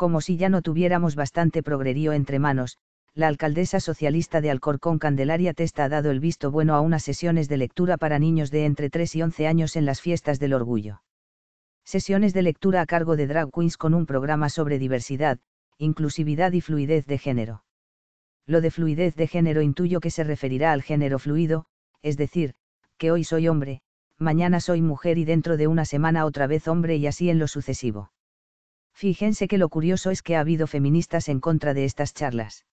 Como si ya no tuviéramos bastante progrerío entre manos, la alcaldesa socialista de Alcorcón Candelaria Testa ha dado el visto bueno a unas sesiones de lectura para niños de entre 3 y 11 años en las fiestas del orgullo. Sesiones de lectura a cargo de drag queens con un programa sobre diversidad, inclusividad y fluidez de género. Lo de fluidez de género intuyo que se referirá al género fluido, es decir, que hoy soy hombre, mañana soy mujer y dentro de una semana otra vez hombre y así en lo sucesivo. Fíjense que lo curioso es que ha habido feministas en contra de estas charlas.